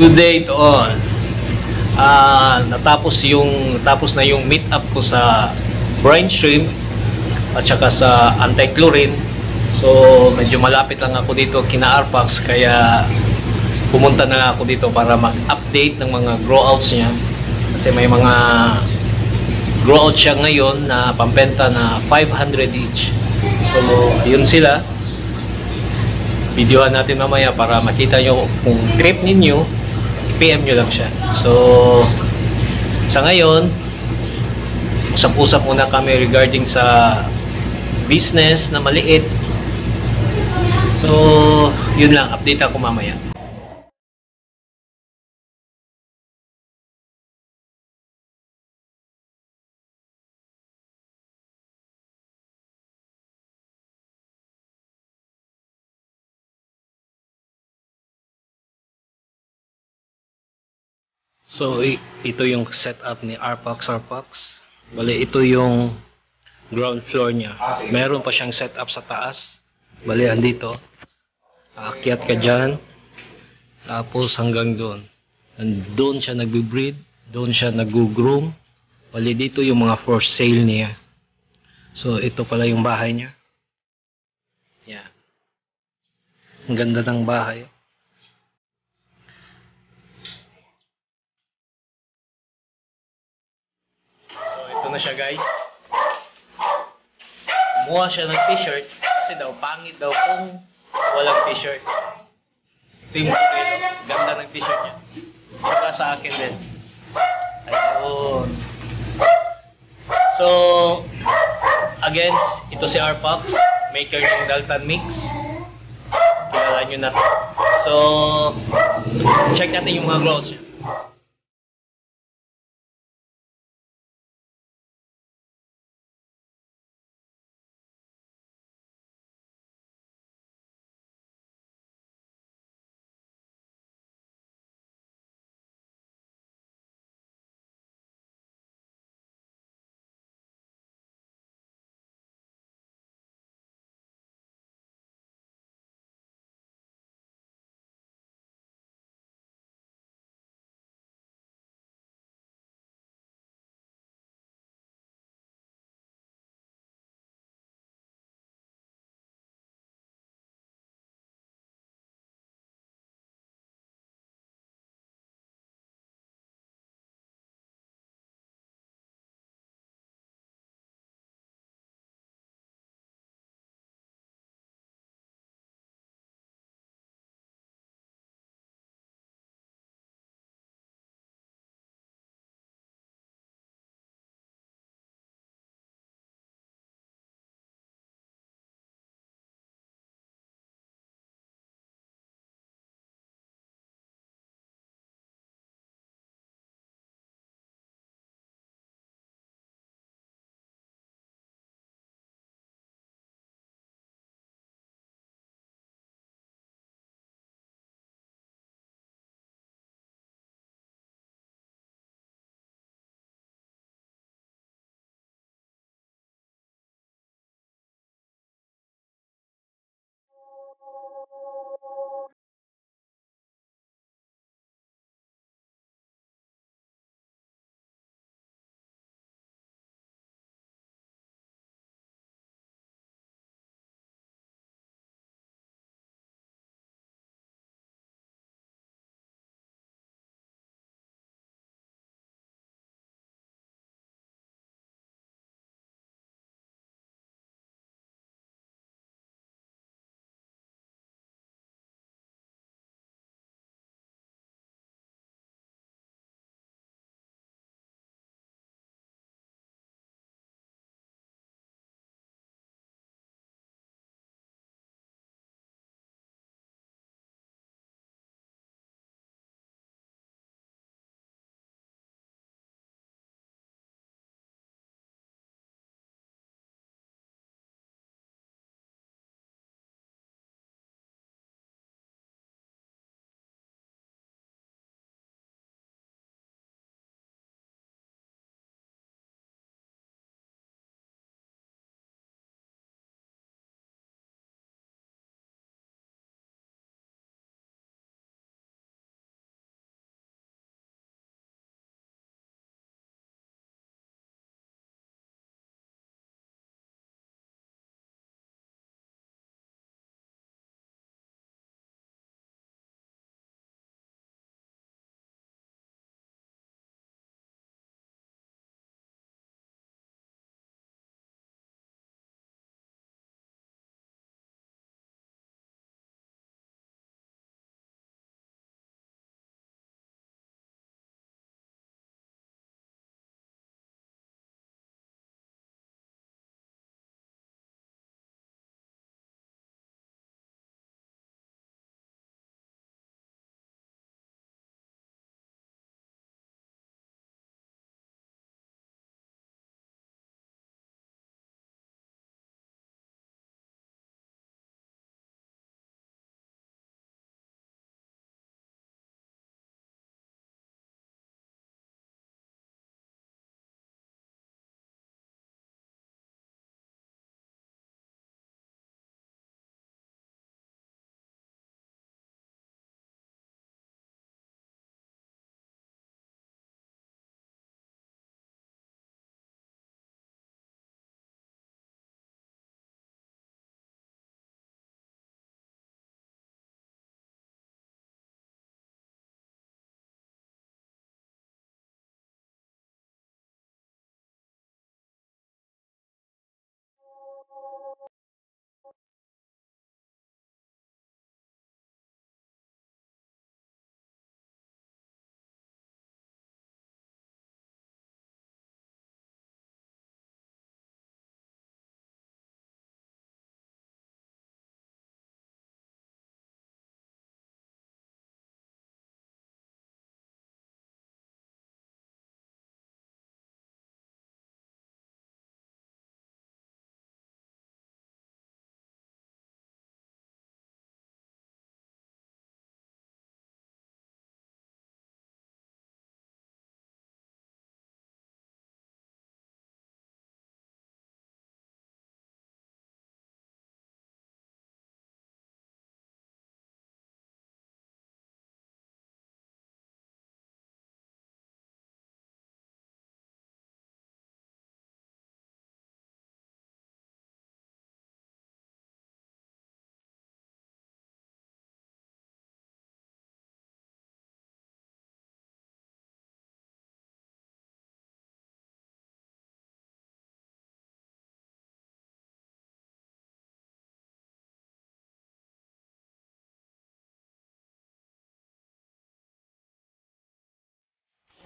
Good day to all. Ah, natapos yung natapos na yung meet up ko sa brine shrimp at saka sa anti-chlorine. So, medyo malapit lang ako dito kina Arpax kaya pumunta na ako dito para mag-update ng mga grow outs niya. Kasi may mga grow out siya ngayon na pambenta na 500 each. So, yun sila. Videohan natin mamaya para makita nyo kung trip ninyo, i-PM nyo lang siya. So, sa ngayon, usap-usap muna kami regarding sa business na maliit. So, yun lang. Update ako mamaya. So, ito yung setup ni Arpax Arpax. Bali, ito yung ground floor niya. Meron pa siyang setup sa taas. Bali, andito. Aakyat ka dyan. Tapos hanggang doon. And doon siya nagbe-breed. Doon siya nag-groom. Bali, dito yung mga for sale niya. So, ito pala yung bahay niya. Yan. Ang ganda ng bahay. So, ito na siya guys. Kumuha siya ng t-shirt kasi daw pangit daw kung walang t-shirt. Ito yung. Ganda ng t-shirt niya. Para sa akin din. Ayun. So, again, ito si Arpax, maker ng Dalton Mix. Kilala nyo na to. So, check natin yung mga growths niya.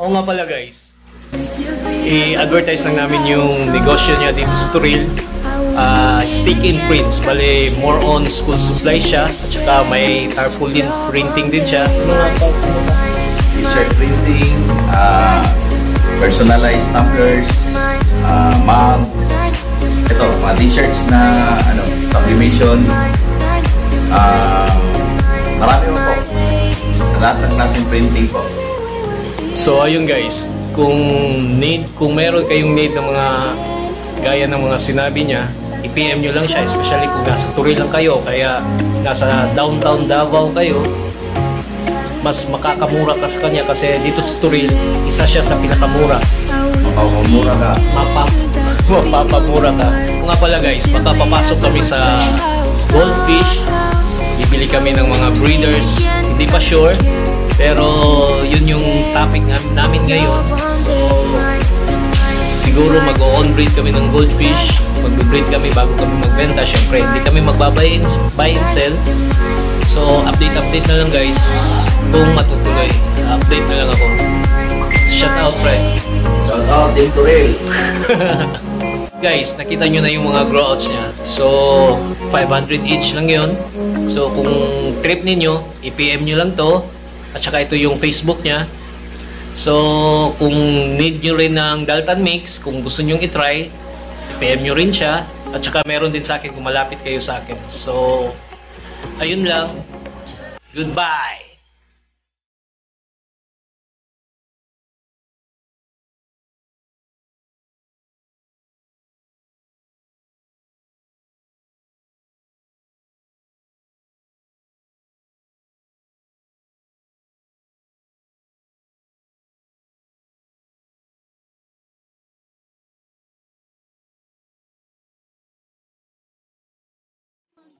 Oo nga pala guys. I-advertise lang namin yung negosyo niya dito sa Turil. Ah, stick in prints. Bale, more on school supply siya. At saka may tarpaulin printing din siya. T-shirt printing, ah, personalized tumblers, ah, mugs, ito, mga t-shirts na ano, sublimation, ah, marami po po. Lahat ng klaseng printing po. So ayun guys, kung need, kung meron kayong need ng mga gaya ng mga sinabi niya, i-PM nyo lang siya, especially kung nasa Turil lang kayo, kaya nasa downtown Davao kayo, mas makakamura ka sa kanya kasi dito sa Turil, isa siya sa pinakamura. Mapapamura ka. Mapa, mapapamura ka. Kung nga pala guys, papapasok kami sa Goldfish, bibili kami ng mga breeders, hindi pa sure, pero yun yung topic nam- namin ngayon. Siguro mag-on breed kami ng goldfish. Mag-breed kami bago kami magbenta. Siyempre, hindi kami magbabay and, buy and sell. So, update-update na lang guys. Kung matutuloy, update na lang ako. Shout out, friend. Shout out, Team Turil. Guys, nakita nyo na yung mga grow outs niya. So, 500 each lang yun. So, kung trip ninyo, i-PM nyo lang to. At saka ito yung Facebook niya. So, kung need nyo rin ng Dalton Mix, kung gusto nyo i-try, i-PM nyo rin siya. At saka meron din sa akin kung malapit kayo sa akin. So, ayun lang. Goodbye!